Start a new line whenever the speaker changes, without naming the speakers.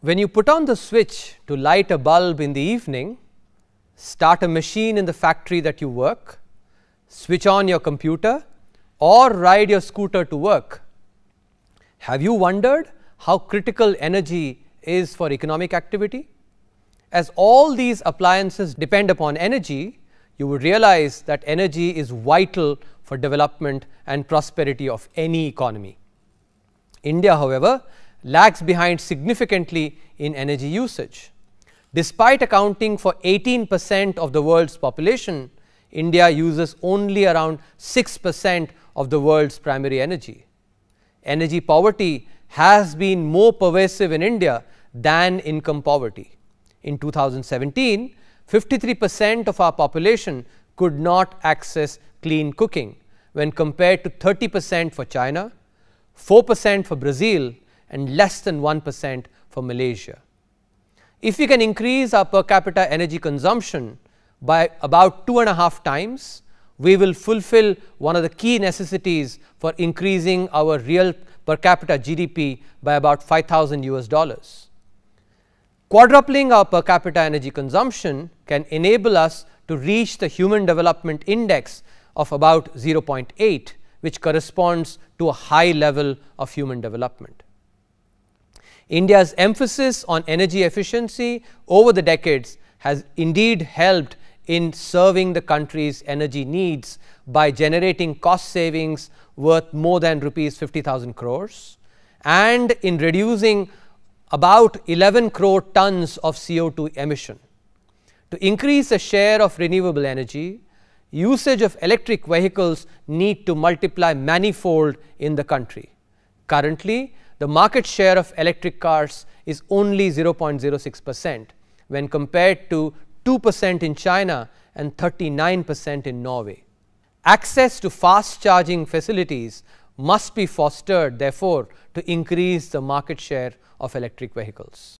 When you put on the switch to light a bulb in the evening, start a machine in the factory that you work, switch on your computer, or ride your scooter to work, have you wondered how critical energy is for economic activity? As all these appliances depend upon energy, you would realize that energy is vital for development and prosperity of any economy. India, however, lags behind significantly in energy usage. Despite accounting for 18 percent of the world's population, India uses only around 6 percent of the world's primary energy. Energy poverty has been more pervasive in India than income poverty. In 2017, 53 percent of our population could not access clean cooking when compared to 30 percent for China, 4 percent for Brazil and less than 1 percent for Malaysia. If we can increase our per capita energy consumption by about two and a half times, we will fulfill one of the key necessities for increasing our real per capita GDP by about 5000 US dollars. Quadrupling our per capita energy consumption can enable us to reach the human development index of about 0.8 which corresponds to a high level of human development. India's emphasis on energy efficiency over the decades has indeed helped in serving the country's energy needs by generating cost savings worth more than rupees 50,000 crores and in reducing about 11 crore tons of CO2 emission. To increase the share of renewable energy, usage of electric vehicles need to multiply manifold in the country. Currently, the market share of electric cars is only 0.06 percent when compared to 2 percent in China and 39 percent in Norway. Access to fast charging facilities must be fostered therefore to increase the market share of electric vehicles.